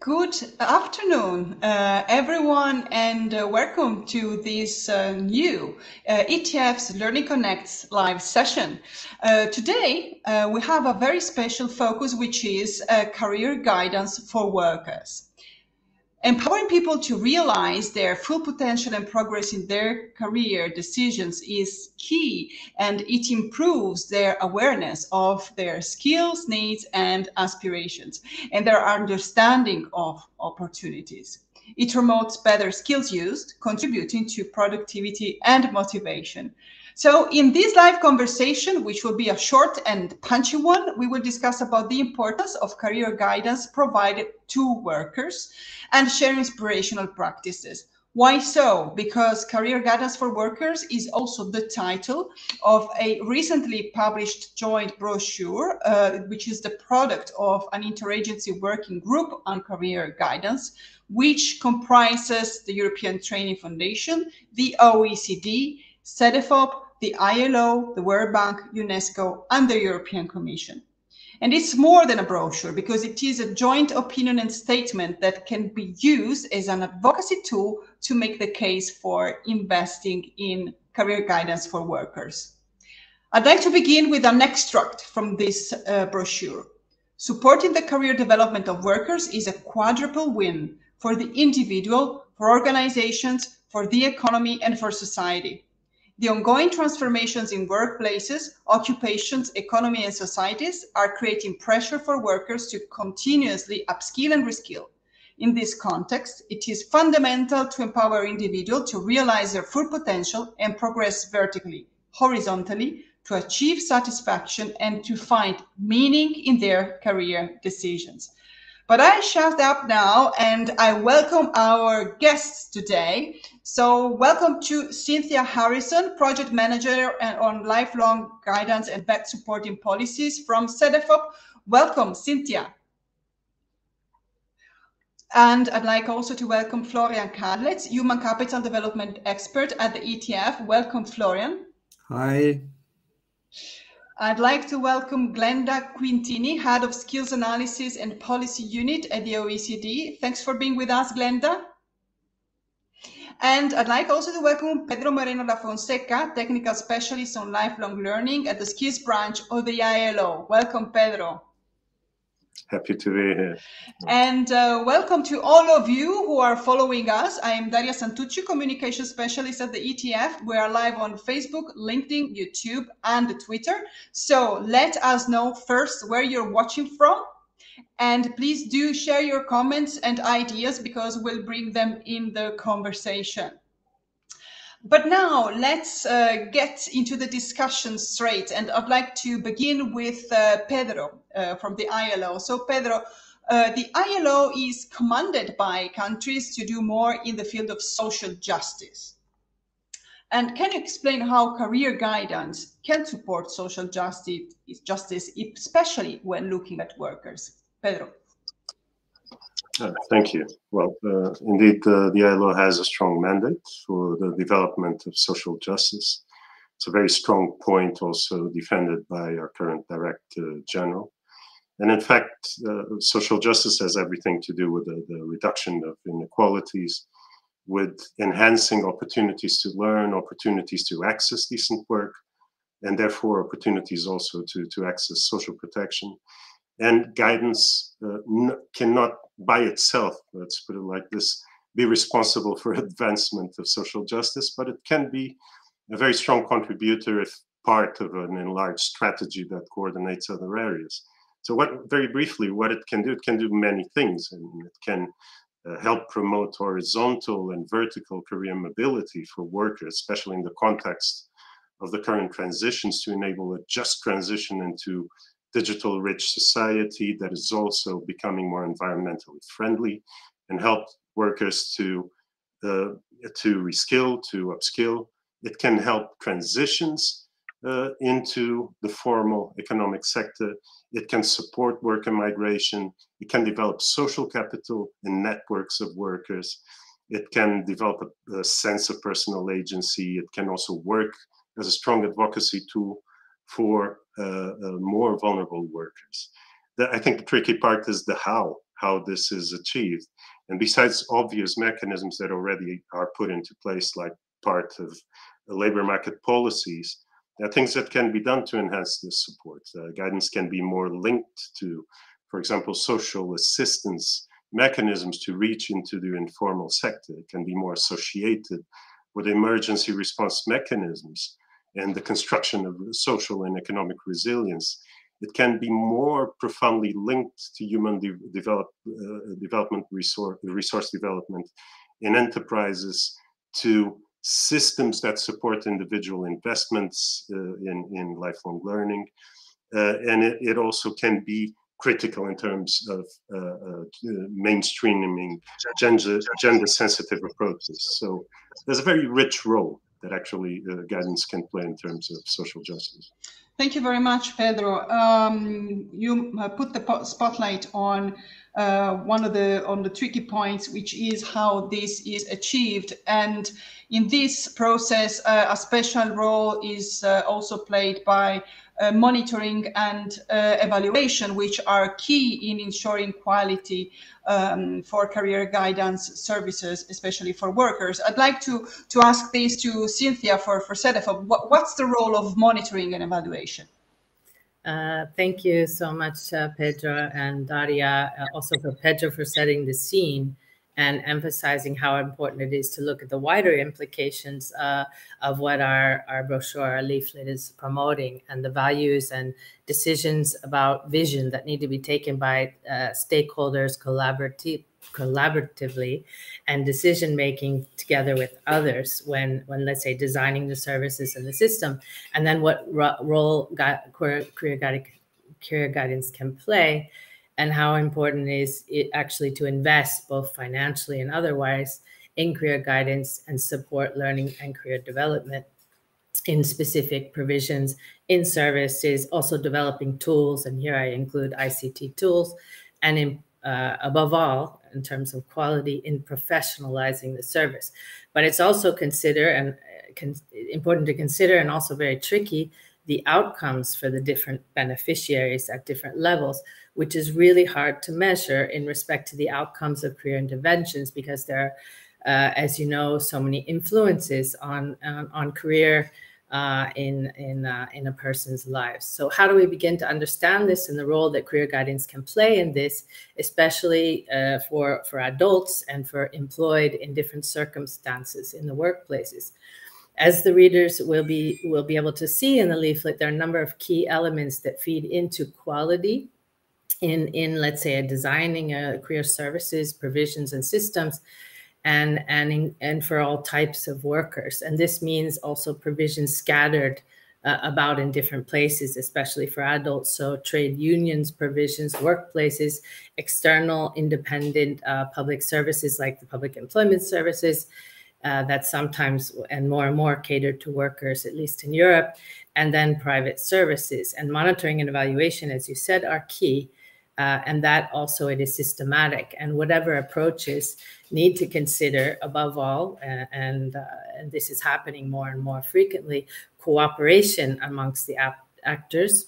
Good afternoon, uh, everyone, and uh, welcome to this uh, new uh, ETF's Learning Connects live session. Uh, today, uh, we have a very special focus, which is career guidance for workers. Empowering people to realize their full potential and progress in their career decisions is key, and it improves their awareness of their skills, needs, and aspirations, and their understanding of opportunities. It promotes better skills used, contributing to productivity and motivation. So in this live conversation, which will be a short and punchy one, we will discuss about the importance of career guidance provided to workers and share inspirational practices. Why so? Because Career Guidance for Workers is also the title of a recently published joint brochure, uh, which is the product of an interagency working group on career guidance, which comprises the European Training Foundation, the OECD, CEDEFOP, the ILO, the World Bank, UNESCO, and the European Commission. And it's more than a brochure because it is a joint opinion and statement that can be used as an advocacy tool to make the case for investing in career guidance for workers. I'd like to begin with an extract from this uh, brochure. Supporting the career development of workers is a quadruple win for the individual, for organizations, for the economy, and for society. The ongoing transformations in workplaces, occupations, economy, and societies are creating pressure for workers to continuously upskill and reskill. In this context, it is fundamental to empower individuals to realize their full potential and progress vertically, horizontally, to achieve satisfaction and to find meaning in their career decisions. But I shut up now and I welcome our guests today. So welcome to Cynthia Harrison, Project Manager on Lifelong Guidance and VET Supporting Policies from CEDEFOP. Welcome, Cynthia. And I'd like also to welcome Florian Kadletz, Human Capital Development Expert at the ETF. Welcome, Florian. Hi. I'd like to welcome Glenda Quintini, Head of Skills Analysis and Policy Unit at the OECD. Thanks for being with us, Glenda. And I'd like also to welcome Pedro Moreno da Fonseca, Technical Specialist on Lifelong Learning at the Skills Branch of the ILO. Welcome, Pedro. Happy to be here. And uh, welcome to all of you who are following us. I am Daria Santucci, Communication Specialist at the ETF. We are live on Facebook, LinkedIn, YouTube, and Twitter. So let us know first where you're watching from. And please do share your comments and ideas because we'll bring them in the conversation. But now let's uh, get into the discussion straight. And I'd like to begin with uh, Pedro uh, from the ILO. So, Pedro, uh, the ILO is commanded by countries to do more in the field of social justice. And can you explain how career guidance can support social justice, justice especially when looking at workers? Pedro. Uh, thank you. Well, uh, indeed, uh, the ILO has a strong mandate for the development of social justice. It's a very strong point, also defended by our current Director General. And in fact, uh, social justice has everything to do with the, the, reduction of inequalities, with enhancing opportunities to learn, opportunities to access decent work, and therefore opportunities also to, to access social protection and guidance uh, cannot by itself, let's put it like this, be responsible for advancement of social justice, but it can be a very strong contributor if part of an enlarged strategy that coordinates other areas. So, what very briefly, what it can do, it can do many things, and it can help promote horizontal and vertical career mobility for workers, especially in the context of the current transitions to enable a just transition into digital rich society that is also becoming more environmentally friendly and help workers to uh, to reskill to upskill. It can help transitions uh, into the formal economic sector it can support worker migration it can develop social capital and networks of workers it can develop a, a sense of personal agency it can also work as a strong advocacy tool for uh, uh, more vulnerable workers. The, I think the tricky part is the how. how this is achieved. And besides obvious mechanisms that already are put into place, like part of labor market policies, things that can be done to enhance this support. Uh, guidance can be more linked to, for example, social assistance mechanisms to reach into the informal sector. It can be more associated with emergency response mechanisms and the construction of social and economic resilience. It can be more profoundly linked to human de develop, uh, development resource, resource development in enterprises to systems that support individual investments uh, in, in lifelong learning. Uh, and it, it, also can be critical in terms of uh, uh, mainstreaming gender, gender sensitive approaches. So there's a very rich role that actually uh, guidance can play in terms of social justice. Thank you very much, Pedro. Um, you put the spotlight on uh, one of the on the tricky points, which is how this is achieved. And in this process, uh, a special role is uh, also played by uh, monitoring and uh, evaluation, which are key in ensuring quality um, for career guidance services, especially for workers. I'd like to, to ask this to Cynthia for, for CEDEFOP. What, what's the role of monitoring and evaluation? Uh, thank you so much, uh, Pedro and Daria, uh, also for Pedro for setting the scene and emphasizing how important it is to look at the wider implications uh, of what our, our brochure, our leaflet is promoting and the values and decisions about vision that need to be taken by uh, stakeholders collaborative, collaboratively and decision making together with others when when let's say designing the services and the system. And then what ro role career, career guidance can play and how important is it actually to invest both financially and otherwise in career guidance and support learning and career development in specific provisions in services, also developing tools, and here I include ICT tools, and in, uh, above all, in terms of quality, in professionalizing the service. But it's also consider and uh, con important to consider, and also very tricky, the outcomes for the different beneficiaries at different levels which is really hard to measure in respect to the outcomes of career interventions because there are, uh, as you know, so many influences on, on, on career uh, in, in, uh, in a person's lives. So how do we begin to understand this and the role that career guidance can play in this, especially uh, for, for adults and for employed in different circumstances in the workplaces? As the readers will be, will be able to see in the leaflet, there are a number of key elements that feed into quality in in let's say designing a career services provisions and systems and and in, and for all types of workers. And this means also provisions scattered uh, about in different places especially for adults. So trade unions provisions workplaces external independent uh, public services like the public employment services uh, that sometimes and more and more cater to workers at least in europe and then private services. And monitoring and evaluation as you said are key uh, and that also it is systematic and whatever approaches need to consider above all uh, and, uh, and this is happening more and more frequently cooperation amongst the actors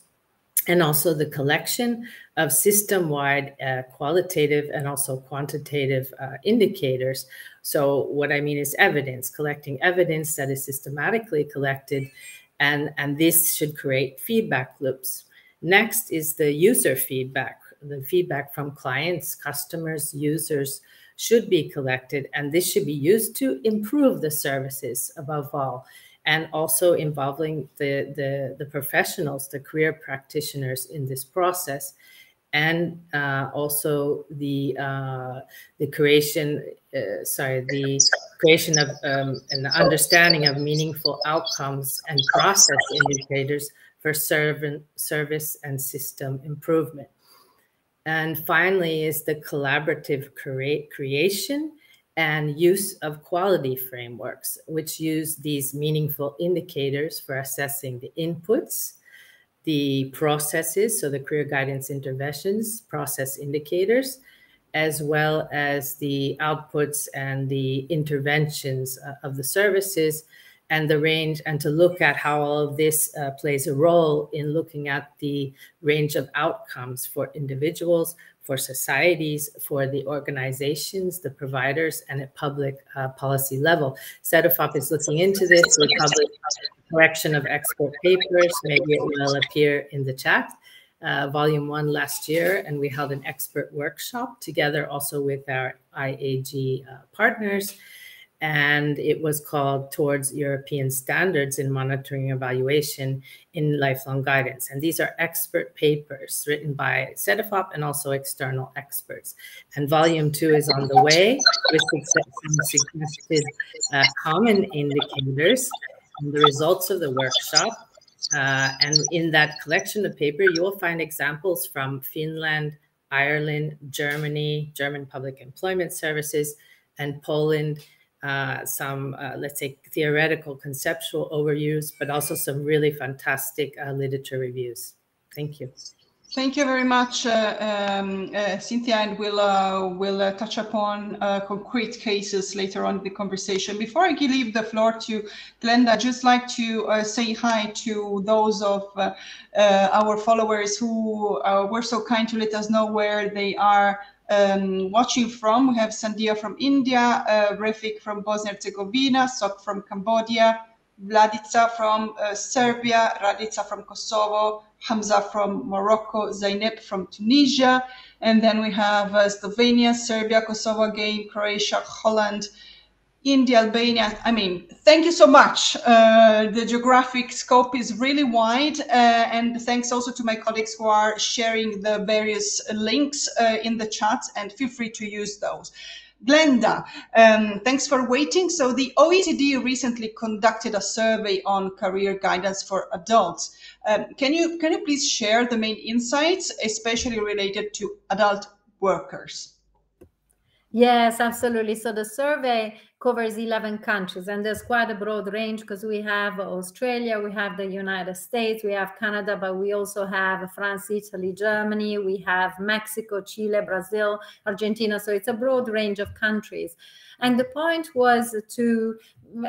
and also the collection of system-wide uh, qualitative and also quantitative uh, indicators. So what I mean is evidence, collecting evidence that is systematically collected, and, and this should create feedback loops. Next is the user feedback the feedback from clients, customers, users should be collected, and this should be used to improve the services above all, and also involving the, the, the professionals, the career practitioners in this process, and uh, also the uh, the creation, uh, sorry, the creation of um, an understanding of meaningful outcomes and process indicators for servant, service and system improvement. And finally is the collaborative create, creation and use of quality frameworks, which use these meaningful indicators for assessing the inputs, the processes, so the career guidance interventions, process indicators, as well as the outputs and the interventions uh, of the services and the range and to look at how all of this uh, plays a role in looking at the range of outcomes for individuals, for societies, for the organizations, the providers, and at public uh, policy level. CEDEFOP is looking into this. We collection of expert papers. Maybe it will appear in the chat. Uh, volume one last year, and we held an expert workshop together also with our IAG uh, partners and it was called Towards European Standards in Monitoring and Evaluation in Lifelong Guidance. And these are expert papers written by CEDEFOP and also external experts. And volume two is on the way with some suggested uh, common indicators and the results of the workshop. Uh, and in that collection of paper, you will find examples from Finland, Ireland, Germany, German Public Employment Services, and Poland, uh, some, uh, let's say, theoretical, conceptual overviews, but also some really fantastic uh, literature reviews. Thank you. Thank you very much, uh, um, uh, Cynthia, and we'll uh, we'll touch upon concrete cases later on in the conversation. Before I leave the floor to Glenda, I'd just like to say hi to those of our followers who were so kind to let us know where they are um, watching from. We have Sandia from India, uh, Refik from Bosnia and Herzegovina, Sok from Cambodia, Vladica from uh, Serbia, Radica from Kosovo, Hamza from Morocco, Zainab from Tunisia, and then we have uh, Slovenia, Serbia, Kosovo again, Croatia, Holland, India, Albania. I mean, thank you so much. Uh, the geographic scope is really wide, uh, and thanks also to my colleagues who are sharing the various links uh, in the chat, and feel free to use those. Glenda, um, thanks for waiting. So the OECD recently conducted a survey on career guidance for adults. Um, can you can you please share the main insights, especially related to adult workers? Yes, absolutely. So the survey covers 11 countries and there's quite a broad range because we have Australia, we have the United States, we have Canada, but we also have France, Italy, Germany, we have Mexico, Chile, Brazil, Argentina. So it's a broad range of countries. And the point was to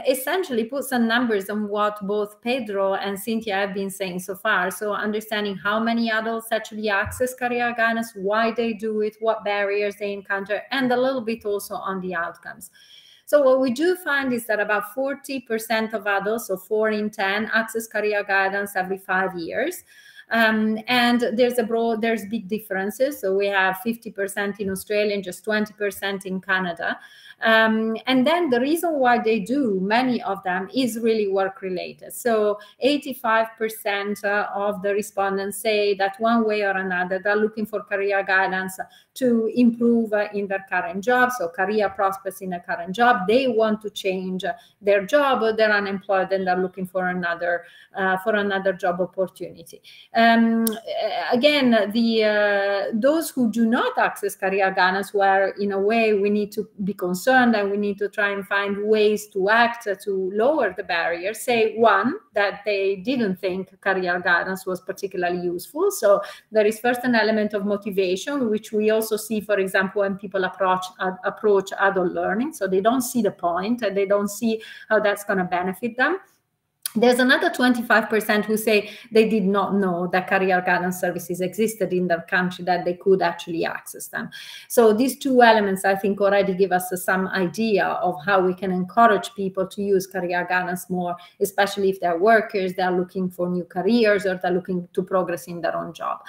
essentially put some numbers on what both Pedro and Cynthia have been saying so far. So understanding how many adults actually access career guidance, why they do it, what barriers they encounter, and a little bit also on the outcomes. So what we do find is that about 40% of adults, so four in 10, access career guidance every five years. Um, and there's a broad, there's big differences. So we have 50% in Australia and just 20% in Canada. Um, and then the reason why they do, many of them, is really work related. So 85% uh, of the respondents say that one way or another, they're looking for career guidance to improve uh, in their current job. So career prospects in a current job. They want to change their job, they're unemployed and they're looking for another uh, for another job opportunity. Um, again, the uh, those who do not access career guidance, where in a way we need to be concerned concerned and we need to try and find ways to act to lower the barrier. Say one, that they didn't think career guidance was particularly useful. So there is first an element of motivation, which we also see, for example, when people approach uh, approach adult learning. So they don't see the point and they don't see how that's going to benefit them. There's another 25% who say they did not know that career guidance services existed in their country, that they could actually access them. So these two elements, I think, already give us some idea of how we can encourage people to use career guidance more, especially if they're workers, they're looking for new careers, or they're looking to progress in their own job.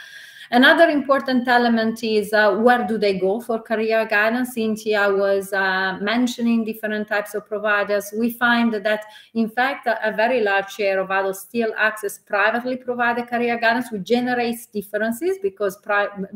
Another important element is uh, where do they go for career guidance? Cynthia was uh, mentioning different types of providers. We find that, in fact, a, very large share of adults still access privately provided career guidance, which generates differences because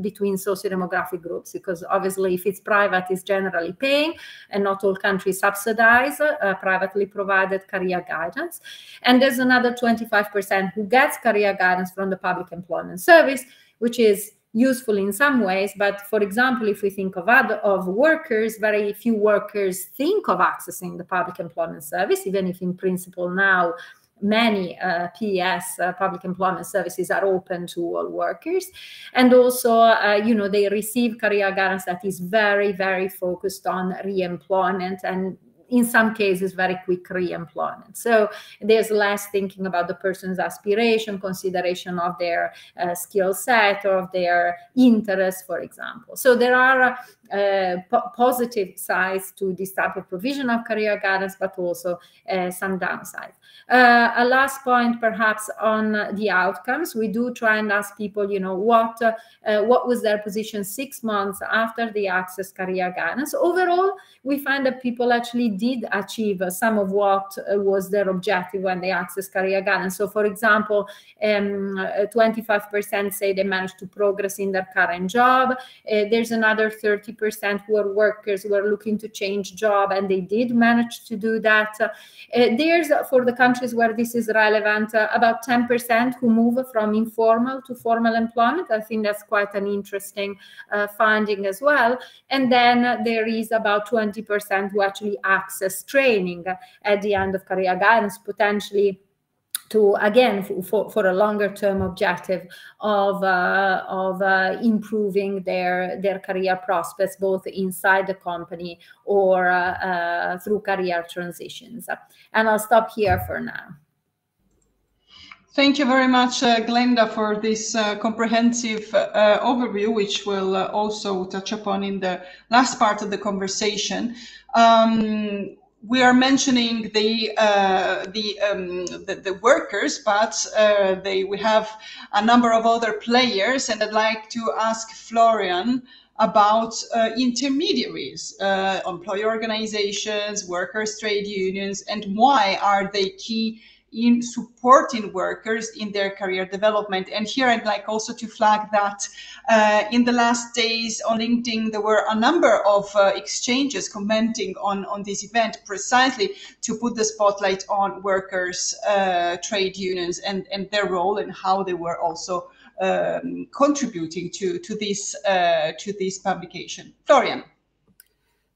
between socio-demographic groups, because obviously if it's private, it's generally paying, and not all countries subsidize uh, privately provided career guidance. And there's another 25% who gets career guidance from the public employment service, which is useful in some ways but for example if we think of other of workers very few workers think of accessing the public employment service even if in principle now many uh, PES, uh, public employment services, are open to all workers. And also, uh, you know, they receive career guidance that is very, very focused on re-employment and in some cases very quick re-employment. So there's less thinking about the person's aspiration consideration of their uh, skill set or of their interest for example. So there are uh, positive sides to this type of provision of career guidance but also uh, some downsides uh, a last point perhaps on the outcomes we do try and ask people you know what what was their position six months after the access career guidance overall we find that people actually did achieve some of what was their objective when they access career guidance. So, for example, 25% um, say they managed to progress in their current job. Uh, there's another 30% who are workers who are looking to change job, and they did manage to do that. Uh, there's, for the countries where this is relevant, uh, about 10% who move from informal to formal employment. I think that's quite an interesting uh, finding as well. And then there is about 20% who actually access training at the end of career guidance, potentially to again for, for a longer term objective of uh, of uh, improving their their career prospects both inside the company or uh, uh through career transitions and i'll stop here for now Thank you very much, uh, Glenda, for this uh, comprehensive uh, overview, which we'll uh, also touch upon in the last part of the conversation. Um, we are mentioning the uh, the, um, the, the workers, but uh, they we have a number of other players, and I'd like to ask Florian about uh, intermediaries, uh, employer organizations, workers' trade unions, and why are they key in supporting workers in their career development. And here I'd like also to flag that uh, in the last days on LinkedIn, there were a number of uh, exchanges commenting on, on this event precisely to put the spotlight on workers, uh, trade unions, and, and their role and how they were also um, contributing to, to, this, uh, to this publication. Florian.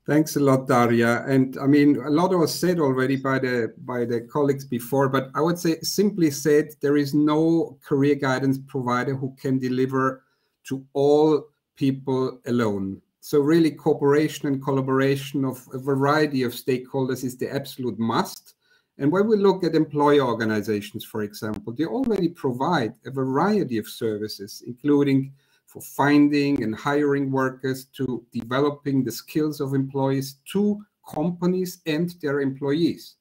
Thanks a lot, Daria. And I mean, a lot was said already by the by the colleagues before, but I would say simply said, there is no career guidance provider who can deliver to all people alone. So really cooperation and collaboration of a variety of stakeholders is the absolute must. And when we look at employer organizations, for example, they already provide a variety of services, including for finding and hiring workers to developing the skills of employees to companies and their employees.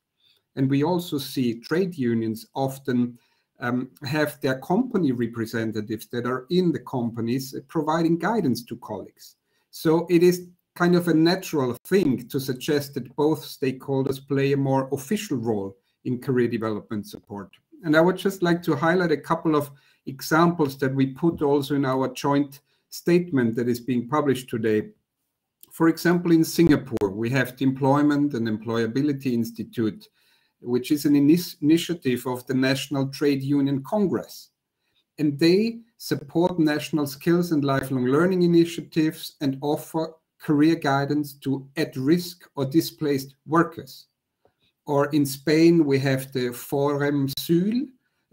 And we also see trade unions often um, have their company representatives that are in the companies providing guidance to colleagues. So it is kind of a natural thing to suggest that both stakeholders play a more official role in career development support. And I would just like to highlight a couple of examples that we put also in our joint statement that is being published today. For example, in Singapore, we have the Employment and Employability Institute, which is an initiative of the National Trade Union Congress. And they support national skills and lifelong learning initiatives and offer career guidance to at risk or displaced workers. Or in Spain, we have the Forum SUL,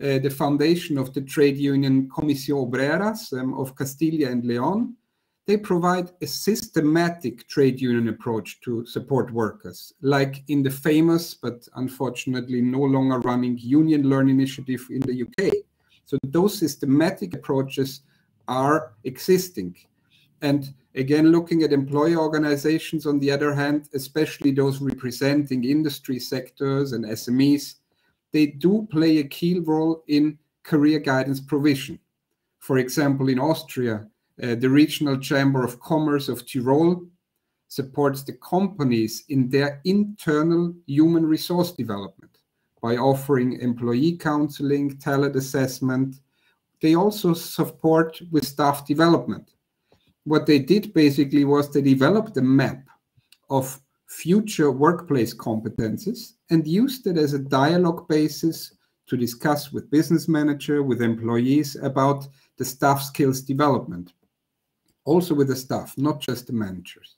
uh, the foundation of the trade union Comisión Obreras um, of Castilla and León. They provide a systematic trade union approach to support workers, like in the famous but unfortunately no longer running Union Learn initiative in the UK. So those systematic approaches are existing. And again, looking at employer organizations, on the other hand, especially those representing industry sectors and SMEs, they do play a key role in career guidance provision. For example, in Austria, uh, the Regional Chamber of Commerce of Tyrol supports the companies in their internal human resource development by offering employee counseling, talent assessment. They also support with staff development. What they did basically was they developed a map of future workplace competences and used it as a dialogue basis to discuss with business manager, with employees about the staff skills development. Also with the staff, not just the managers.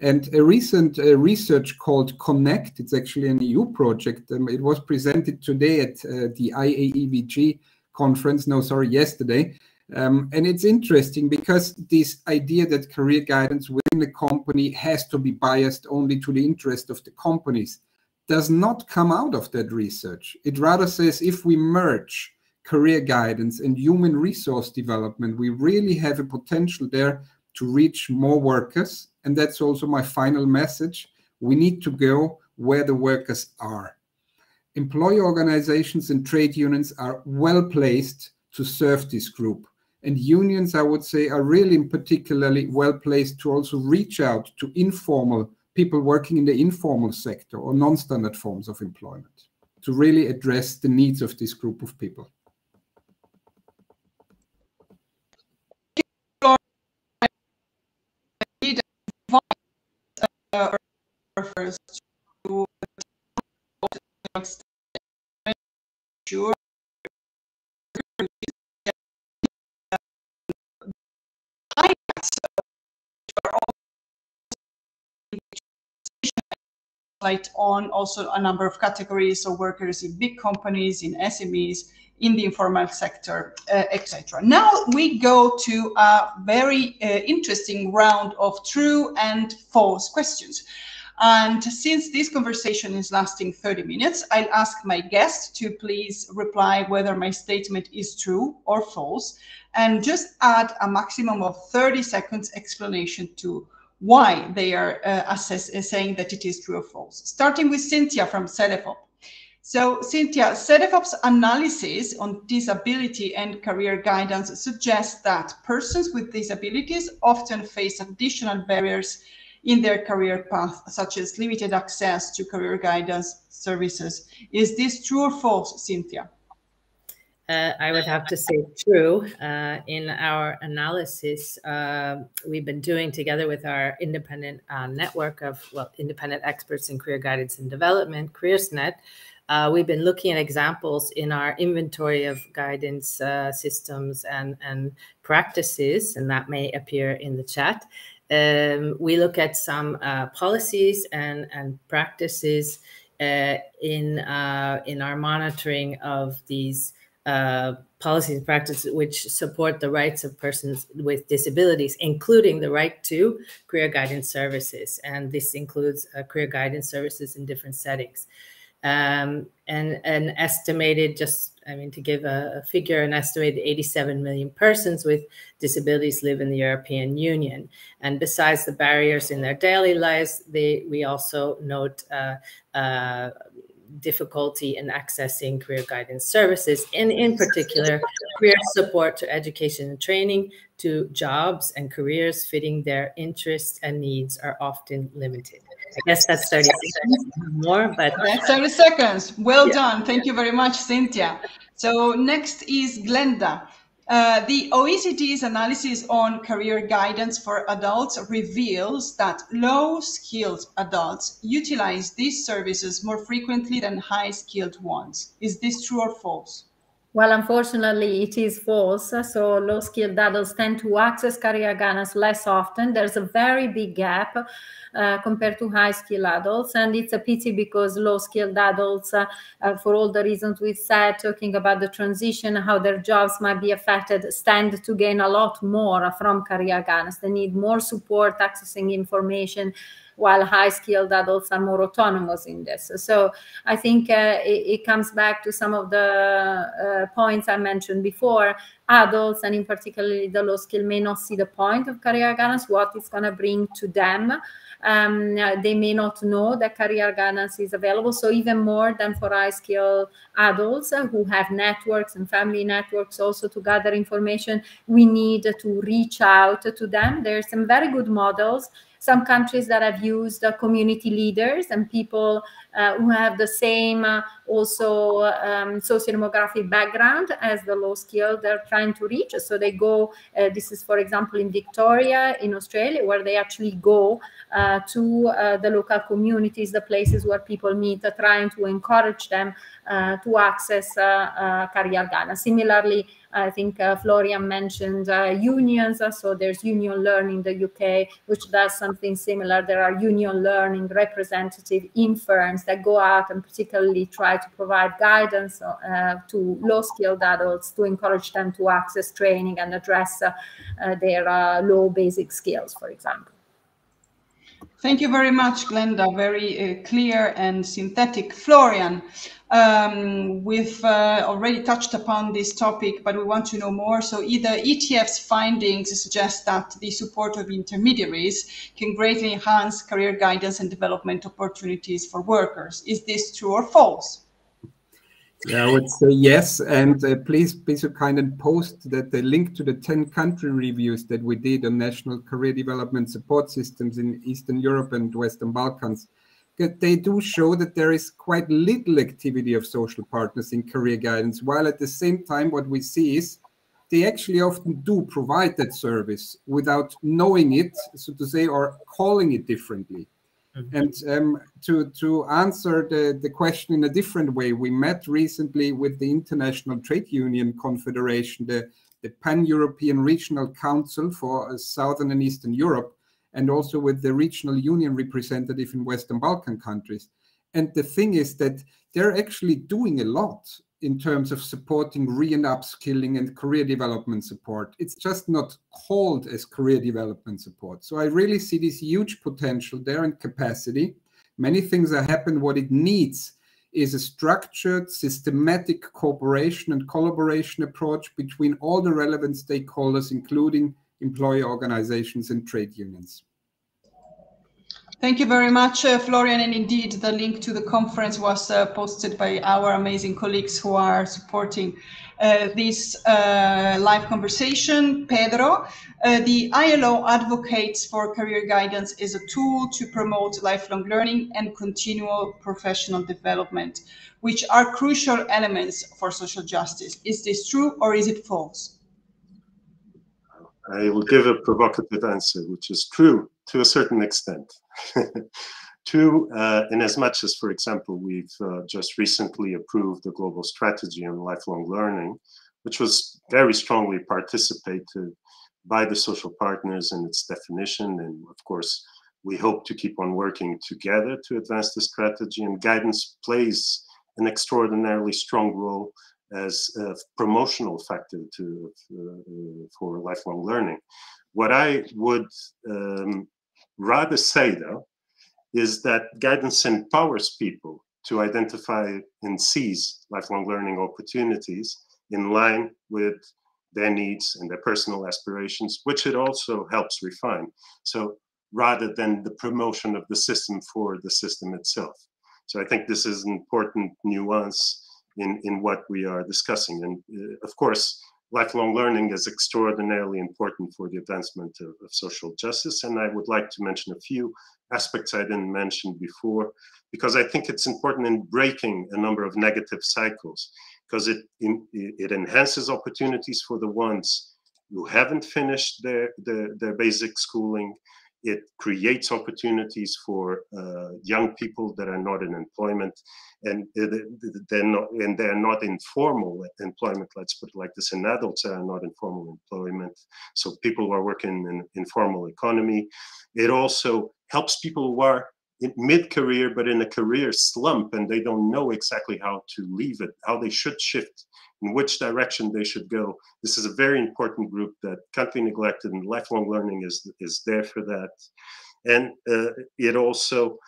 And a recent uh, research called Connect, it's actually an EU project. Um, it was presented today at uh, the IAEVG conference, no, sorry, yesterday. Um, and it's interesting because this idea that career guidance within the company has to be biased only to the interest of the companies does not come out of that research. It rather says if we merge career guidance and human resource development, we really have a potential there to reach more workers. And that's also my final message. We need to go where the workers are. Employee organizations and trade unions are well placed to serve this group. And unions, I would say, are really particularly well placed to also reach out to informal people working in the informal sector or non-standard forms of employment to really address the needs of this group of people. Light on also a number of categories of workers in big companies, in SMEs, in the informal sector, uh, etc. Now we go to a very uh, interesting round of true and false questions. And since this conversation is lasting 30 minutes, I'll ask my guest to please reply whether my statement is true or false, and just add a maximum of 30 seconds explanation to why they are uh, assess, uh, saying that it is true or false. Starting with Cynthia from Cedefop. So Cynthia, Cedefop's analysis on disability and career guidance suggests that persons with disabilities often face additional barriers in their career path, such as limited access to career guidance services. Is this true or false, Cynthia? Uh, I would have to say true. Uh, in our analysis, uh, we've been doing together with our independent uh, network of well, independent experts in career guidance and development, CareersNet. Uh, we've been looking at examples in our inventory of guidance uh, systems and, and practices, and that may appear in the chat. Um, we look at some policies and, and practices in, in our monitoring of these uh, policies and practices which support the rights of persons with disabilities, including the right to career guidance services. And this includes uh, career guidance services in different settings. Um, and an estimated, just I mean, to give a, a, figure, an estimated 87 million persons with disabilities live in the European Union. And besides the barriers in their daily lives, they, we also note uh, uh, difficulty in accessing career guidance services, and in particular, career support to education and training to jobs and careers fitting their interests and needs are often limited. I guess that's 30 seconds more, but that's 30 seconds. Well yeah. done. Thank you very much, Cynthia. So next is Glenda. Uh, the OECD's analysis on career guidance for adults reveals that low-skilled adults utilize these services more frequently than high-skilled ones. Is this true or false? Well, unfortunately, it is false. So low-skilled adults tend to access career guidance less often. There's a very big gap uh, compared to high skilled adults. And it's a pity because low skilled adults, uh, uh, for all the reasons we said, talking about the transition, how their jobs might be affected, stand to gain a lot more from career guidance. They need more support accessing information while high skilled adults are more autonomous in this. So I think uh, it, it, comes back to some of the uh, points I mentioned before. Adults, and in particularly the low skill, may not see the point of career guidance, what it's going to bring to them um, they may not know that career guidance is available. So even more than for high skill adults uh, who have networks and family networks also to gather information, we need to reach out to them. There are some very good models some countries that have used uh, community leaders and people uh, who have the same uh, also um, socio-demographic background as the low skill they're trying to reach. So they go, uh, this is for example in Victoria in Australia, where they actually go uh, to uh, the local communities, the places where people meet, trying to encourage them to access career guidance. Similarly, I think uh, Florian mentioned uh, unions. Uh, so there's Union Learn in the UK, which does something similar. There are Union Learning representative in firms that go out and particularly try to provide guidance to low-skilled adults to encourage them to access training and address their low basic skills, for example. Thank you very much, Glenda. Very uh, clear and synthetic. Florian, um, we've uh, already touched upon this topic, but we want to know more. So either ETF's findings suggest that the support of intermediaries can greatly enhance career guidance and development opportunities for workers. Is this true or false? Yeah, I would say yes. And uh, please be so kind and post that the link to the 10 country reviews that we did on national career development support systems in Eastern Europe and Western Balkans. They do show that there is quite little activity of social partners in career guidance, while at the same time, what we see is they actually often do provide that service without knowing it, so to say, or calling it differently. Mm-hmm. And um, to to answer the, the question in a different way, we met recently with the International Trade Union Confederation, the, the Pan-European Regional Council for uh, Southern and Eastern Europe, and also with the regional union representative in Western Balkan countries. And the thing is that they're actually doing a lot in terms of supporting re and upskilling and career development support. It's just not called as career development support. So I really see this huge potential there and capacity. Many things are happening. What it needs is a structured, systematic cooperation and collaboration approach between all the relevant stakeholders, including employee organizations and trade unions. Thank you very much, uh, Florian. And indeed, the link to the conference was uh, posted by our amazing colleagues who are supporting uh, this uh, live conversation. Pedro, uh, the ILO advocates for career guidance is a tool to promote lifelong learning and continual professional development, which are crucial elements for social justice. Is this true or is it false? I will give a provocative answer, which is true to a certain extent. Two, uh, in as much as, for example, we've uh, just recently approved the global strategy on lifelong learning, which was very strongly participated by the social partners in its definition. And of course, we hope to keep on working together to advance the strategy. And guidance plays an extraordinarily strong role as a promotional factor to, uh, for lifelong learning. What I would um, rather say, though, is that guidance empowers people to identify and seize lifelong learning opportunities in line with their needs and their personal aspirations, which it also helps refine. So rather than the promotion of the system for the system itself. So I think this is an important nuance in, in what we are discussing. And uh, of course, lifelong learning is extraordinarily important for the advancement of, of, social justice. And I would like to mention a few aspects I didn't mention before, because I think it's important in breaking a number of negative cycles, because it, in, it enhances opportunities for the ones who haven't finished their, their, their basic schooling. It creates opportunities for uh, young people that are not in employment, and they're not, and they're not in formal employment. Let's put it like this: and adults that are not in formal employment. So people who are working in informal economy. It also helps people who are in mid-career but in a career slump and they don't know exactly how to leave it how they should shift in which direction they should go. This is a very important group that can't be neglected and lifelong learning is is there for that. And uh, it also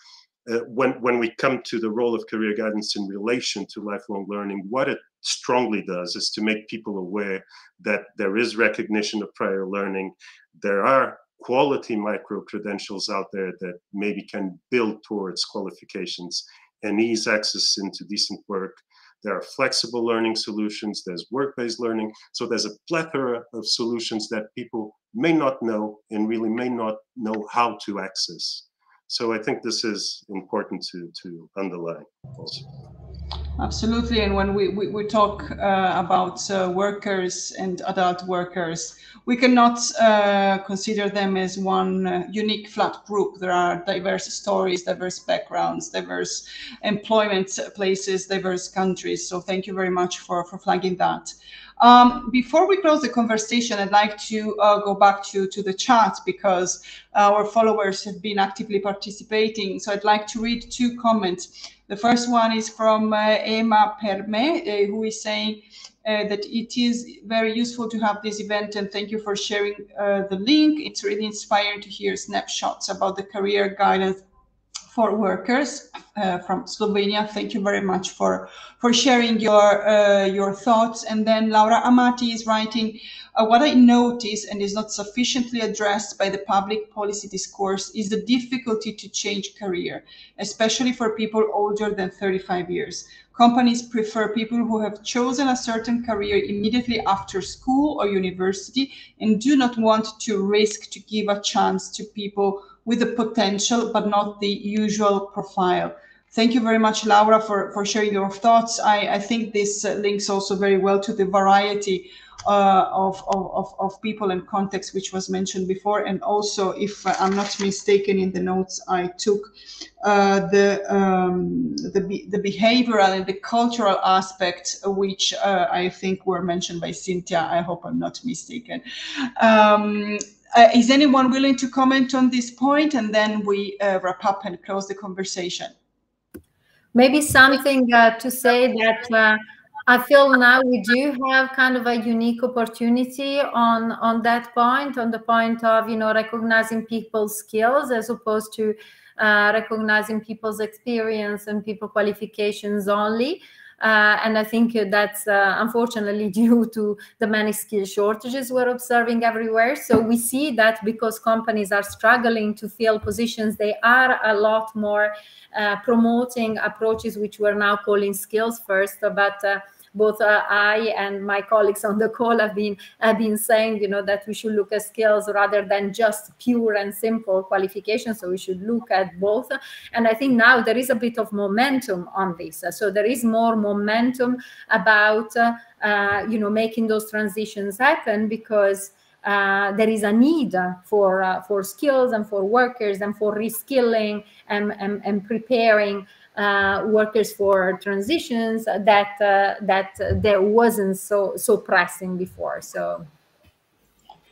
uh, when when we come to the role of career guidance in relation to lifelong learning what it strongly does is to make people aware that there is recognition of prior learning. There are quality micro credentials out there that maybe can build towards qualifications and ease access into decent work. There are flexible learning solutions, there's work based learning. So there's a plethora of solutions that people may not know and really may not know how to access. So I think this is important to, to underline also. Absolutely. And when we, we, we talk uh, about uh, workers and adult workers, we cannot uh, consider them as one uh, unique flat group. There are diverse stories, diverse backgrounds, diverse employment places, diverse countries. So thank you very much for, for flagging that. Um, before we close the conversation, I'd like to uh, go back to, to the chat because our followers have been actively participating. So I'd like to read two comments. The first one is from uh, Emma Perme, uh, who is saying, uh, that it is very useful to have this event and thank you for sharing uh, the link. It's really inspiring to hear snapshots about the career guidance for workers uh, from Slovenia. Thank you very much for for sharing your uh, your thoughts. And then Laura Amati is writing, uh, what I notice and is not sufficiently addressed by the public policy discourse is the difficulty to change career, especially for people older than 35 years. Companies prefer people who have chosen a certain career immediately after school or university and do not want to risk to give a chance to people with the potential but not the usual profile. Thank you very much, Laura, for, for sharing your thoughts. I, I think this uh, links also very well to the variety uh, of, of, of people and context, which was mentioned before. And also, if I'm not mistaken in the notes I took, uh, the, um, the, the behavioral and the cultural aspects, which uh, I think were mentioned by Cynthia. I hope I'm not mistaken. Um, uh, is anyone willing to comment on this point and then we uh, wrap up and close the conversation maybe something uh, to say that uh, I feel now we do have kind of a unique opportunity on on that point, on the point of you know recognizing people's skills as opposed to uh, recognizing people's experience and people qualifications only. Uh, and I think that's uh, unfortunately due to the many skill shortages we're observing everywhere. So we see that because companies are struggling to fill positions, they are a lot more uh, promoting approaches which we're now calling skills first, but uh, both uh, I and my colleagues on the call have been have been saying, you know, that we should look at skills rather than just pure and simple qualifications. So we should look at both. And I think now there is a bit of momentum on this. So there is more momentum about, uh, uh, you know, making those transitions happen because. Uh, there is a need for uh, for skills and for workers and for reskilling and, and, and preparing uh, workers for transitions that uh, that there wasn't so so pressing before. So,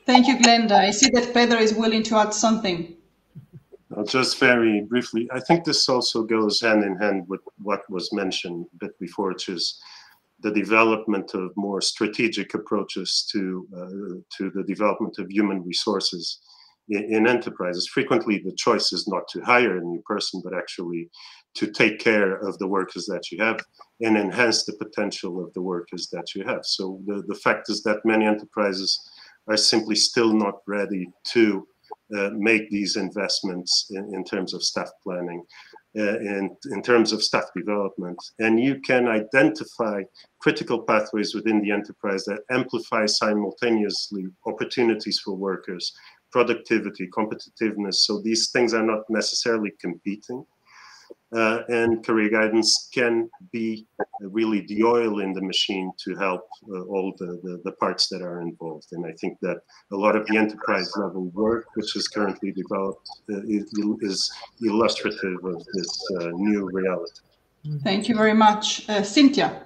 thank you, Glenda. I see that Pedro is willing to add something. Well, just very briefly, I think this also goes hand in hand with what was mentioned a bit before, which is the development of more strategic approaches to uh, to the development of human resources in, in, enterprises. Frequently, the choice is not to hire a new person, but actually to take care of the workers that you have and enhance the potential of the workers that you have. So the, the fact is that many enterprises are simply still not ready to uh, make these investments in, in, terms of staff planning uh, and in terms of staff development. And you can identify critical pathways within the enterprise that amplify simultaneously opportunities for workers, productivity, competitiveness. So these things are not necessarily competing uh, and career guidance can be really the oil in the machine to help uh, all the, the, the, parts that are involved. And I think that a lot of the enterprise level work, which is currently developed, uh, is, illustrative of this uh, new reality. Thank you very much. Uh, Cynthia.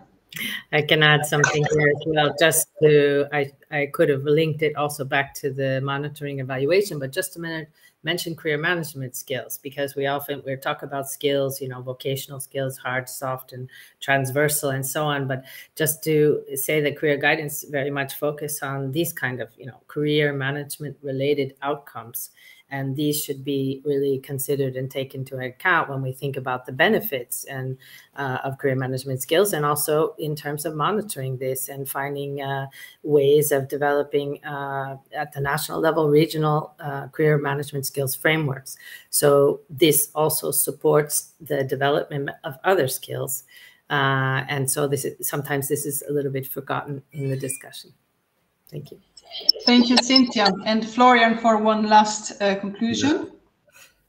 I can add something here as well, just to, I, I could have linked it also back to the monitoring evaluation, but just a minute, mention career management skills because we often we talk about skills you know vocational skills hard soft and transversal and so on. But just to say that career guidance very much focus on these kind of you know career management related outcomes and these should be really considered and taken into account when we think about the benefits and uh, of career management skills and also in terms of monitoring this and finding uh, ways of developing uh, at the national level regional uh, career management skills frameworks. So this also supports the development of other skills uh, and so this is sometimes this is a little bit forgotten in the discussion. Thank you Thank you, Cynthia. And Florian for one last uh, conclusion.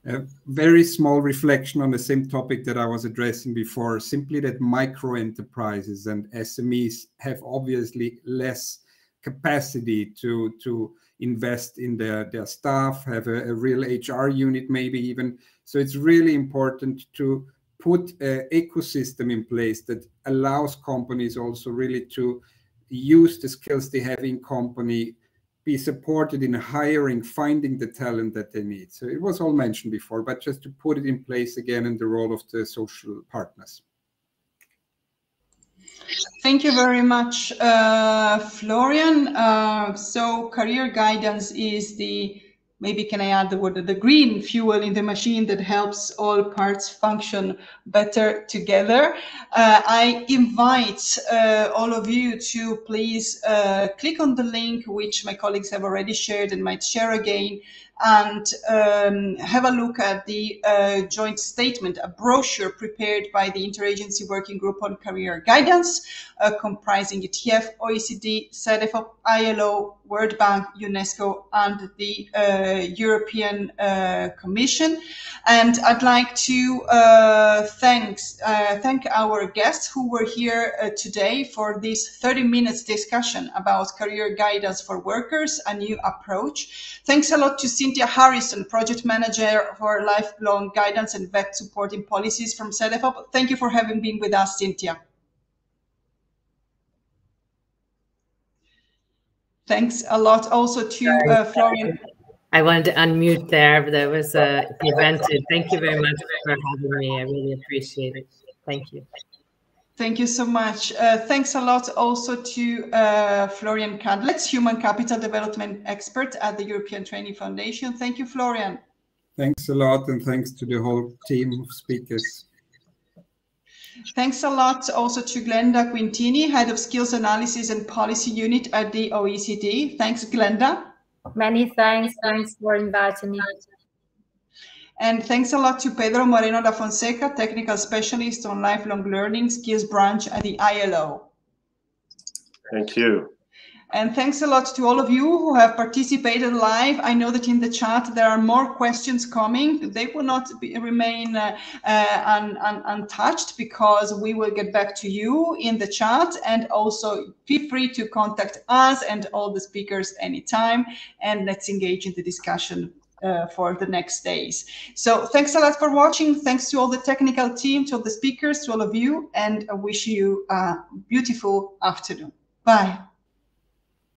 A very small reflection on the same topic that I was addressing before, simply that micro enterprises and SMEs have obviously less capacity to, to invest in their, their staff, have a, a real HR unit, maybe even. So it's really important to put an ecosystem in place that allows companies also really to use the skills they have in company, be supported in hiring, finding the talent that they need. So it was all mentioned before, but just to put it in place again in the role of the social partners. Thank you very much, uh, Florian. Uh, so career guidance is the maybe can I add the word the green fuel in the machine that helps all parts function better together. Uh, I invite uh, all of you to please uh, click on the link which my colleagues have already shared and might share again and um, have a look at the uh, joint statement, a brochure prepared by the Interagency Working Group on Career Guidance, uh, comprising ETF, OECD, CEDEFOP, ILO, World Bank, UNESCO, and the uh, European uh, Commission. And I'd like to uh, thanks, uh, thank our guests who were here today for this 30 minutes discussion about career guidance for workers, a new approach. Thanks a lot to Cynthia Harrison, Project Manager for Lifelong Guidance and VET Supporting Policies from CEDEFOP. Thank you for having been with us, Cynthia. Thanks a lot also to uh, Florian. I wanted to unmute there, but that was uh, prevented. Thank you very much for having me. I really appreciate it. Thank you. Thank you so much. Uh, thanks a lot also to uh, Florian Kadletz, Human Capital Development Expert at the European Training Foundation. Thank you, Florian. Thanks a lot, and thanks to the whole team of speakers. Thanks a lot also to Glenda Quintini, Head of Skills Analysis and Policy Unit at the OECD. Thanks, Glenda. Many thanks. Thanks for inviting me. And thanks a lot to Pedro Moreno da Fonseca, Technical Specialist on Lifelong Learning Skills Branch at the ILO. Thank you. And thanks a lot to all of you who have participated live. I know that in the chat there are more questions coming. They will not be, remain uh, uh, un, un, untouched because we will get back to you in the chat. And also feel free to contact us and all the speakers anytime. And let's engage in the discussion uh, for the next days. So thanks a lot for watching. Thanks to all the technical team, to all the speakers, to all of you, and I wish you a beautiful afternoon. Bye.